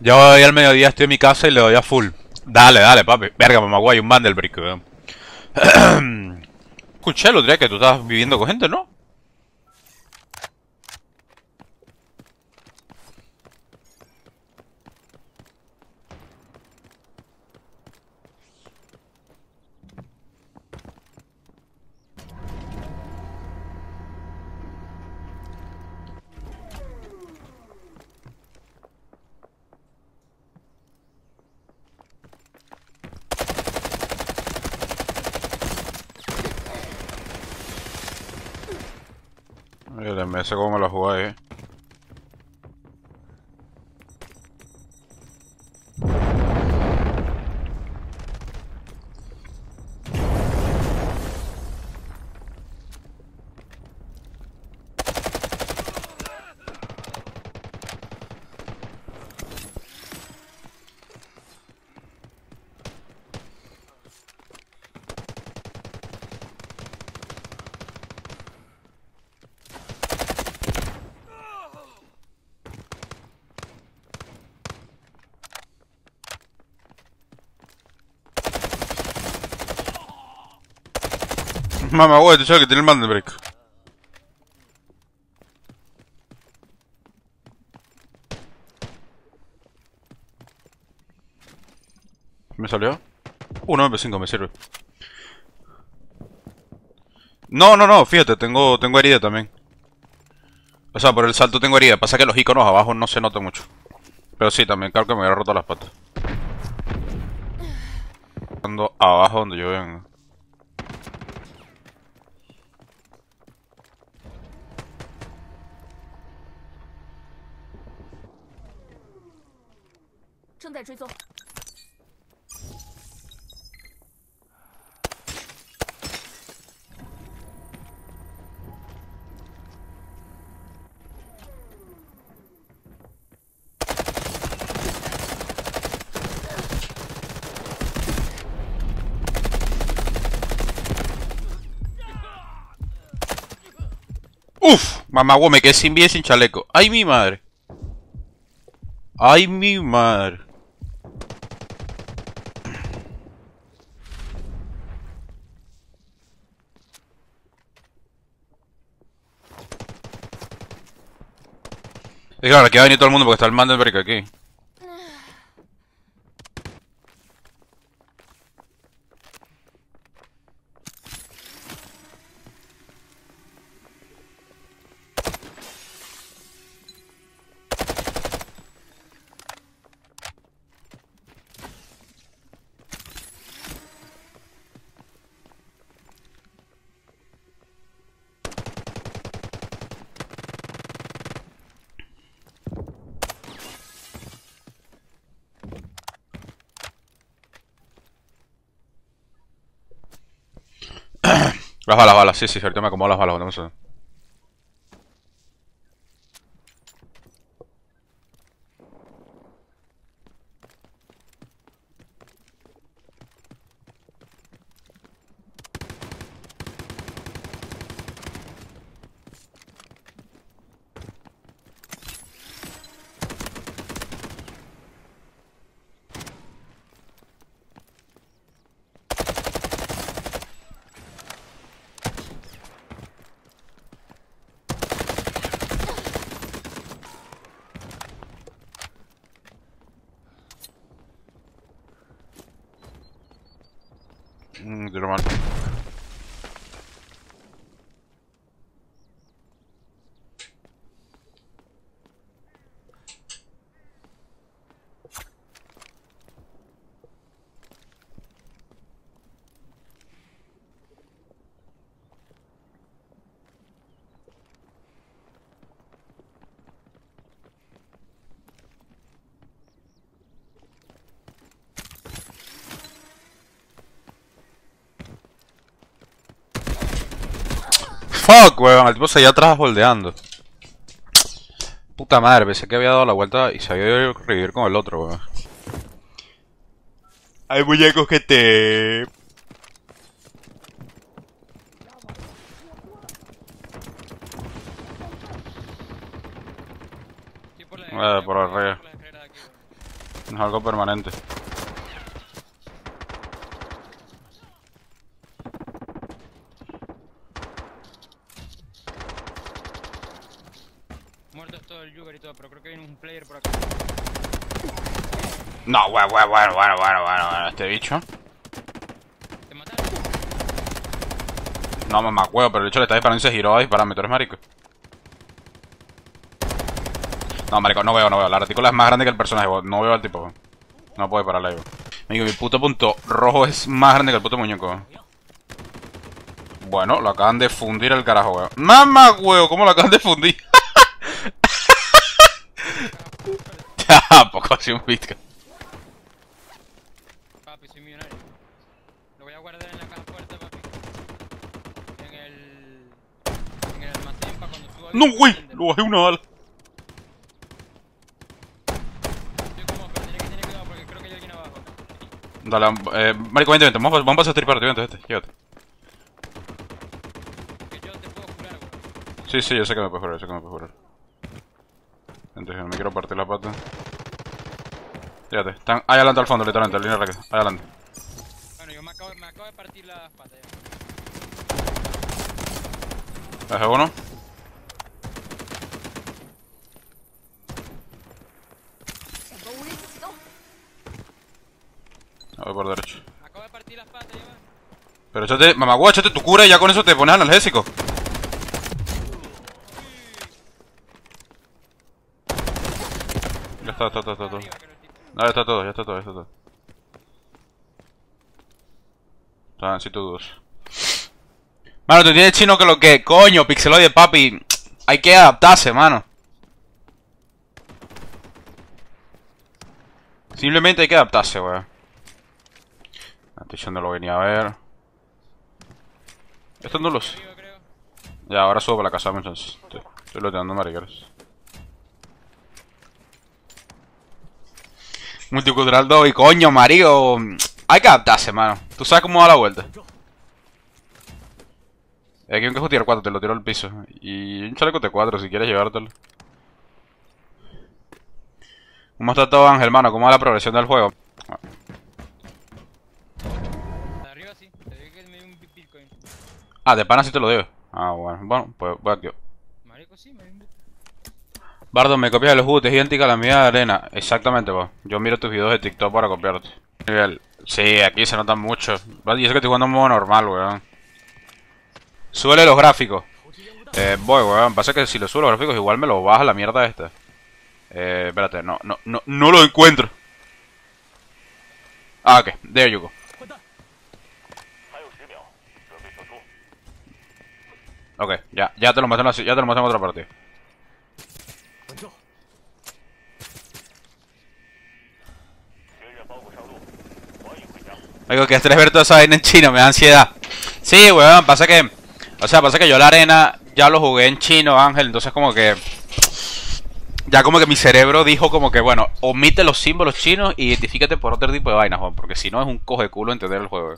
Yo hoy al mediodía estoy en mi casa y le doy a full. Dale, dale, papi. Verga, mamá guay, un Bandelbrick, weón. Escuché día que tú estabas viviendo con gente, ¿no? El MS cómo me lo jugáis, eh. Mamá, güey, tú sabes que tiene el Mandelbrick. ¿Me salió? Uno MP5 me sirve. No, no, no, fíjate, tengo, tengo herida también. O sea, por el salto tengo herida. Pasa que los iconos abajo no se notan mucho. Pero sí, también creo que me había roto las patas. Ando abajo donde yo vengo. Uf, mamá, me quedé sin vida y sin chaleco. ¡Ay, mi madre! ¡Ay, mi madre! Es claro, aquí va a venir todo el mundo porque está el Mandelberg aquí. Las balas, balas, sí, sí, ahorita me acomodo las balas, no sé. Mm, de lo Fuck, weón, el tipo se allá atrás holdeando. Puta madre, pensé que había dado la vuelta y se había ido a revivir con el otro, weón. Hay muñecos que te... Eh, por arriba. No es algo permanente. Muerto todo el Jugger y todo, pero creo que viene un player por acá. No, bueno, bueno, bueno, bueno, bueno, bueno, bueno, este bicho. ¿Te mataron? No, mamá, huevo, pero el bicho le está disparando y se giró a dispararme, tú eres marico. No, marico, no veo, no veo. La retícula es más grande que el personaje, bo. no veo al tipo. bo. No puedo pararle ahí, bo. Amigo, mi puto punto rojo es más grande que el puto muñeco. Bueno, lo acaban de fundir el carajo, weón. Mamá, huevo, ¿cómo lo acaban de fundir? Así un bitcoin. Papi, soy millonario. Lo voy a guardar en la caja fuerte, papi. En el... En el almacén para cuando suba... No, güey, lo bajé una bala. Estoy como, pero tiene que tener cuidado porque creo que hay alguien abajo. Dale, eh, marico, vente, vente, vamos, vamos a pasar a triparte, vente, vente, llévate. Que yo te puedo curar, güey. Sí, sí, yo sé que me puedes jurar, yo sé que me puedes jurar. Vente, no me quiero partir la pata. Fíjate, están ahí adelante al fondo, literalmente, en línea recta. Ahí adelante. Bueno, yo me acabo, me acabo de partir las patas ya. Dejé uno. A ver por derecho. Me acabo de partir las patas ya. Pero échate, mamagua, échate tu cura y ya con eso te pones analgésico. Ya está, está, está, está, todo. No, ya está todo, ya está todo, ya está todo. Estaban si dudos. Mano, tú tienes chino que lo que, coño, pixeloide, papi. Hay que adaptarse, mano. Simplemente hay que adaptarse, weón. Atención, no lo venía a ver. Estos no. Ya, ahora subo para la casa, entonces. Estoy, estoy loteando mariqueros. Multicultural 2 y coño, marico. Hay que adaptarse, mano. Tú sabes cómo da la vuelta. Aquí hay un quejo tier 4, te lo tiro al piso. Y un chaleco T4 si quieres llevártelo. ¿Cómo está todo, Ángel, mano? ¿Cómo va la progresión del juego? Arriba sí. Te dije que me dio un bitcoin. Ah, de pana sí te lo digo. Ah, bueno. Bueno, pues voy aquí. Marico, sí, me dio un. Bardo, me copias el HUD, es idéntica a la mía de arena. Exactamente, vos. Yo miro tus videos de TikTok para copiarte. Nivel. Sí, aquí se notan mucho. Y eso que estoy jugando en modo normal, weón. Súbele los gráficos. Eh, voy, weón. Pasa que si le subo los gráficos igual me lo baja la mierda esta. Eh, espérate, no, no, no, no lo encuentro. Ah, ok. There you go. Ok, ya, ya te lo muestro ya te lo muestro en otra partida. Digo que estrés ver toda esa vaina en chino, me da ansiedad. Sí, weón, pasa que. O sea, pasa que yo la arena ya lo jugué en chino, Ángel, entonces como que. Ya como que mi cerebro dijo como que, bueno, omite los símbolos chinos y identifícate por otro tipo de vainas, Juan, porque si no es un coge culo entender el juego.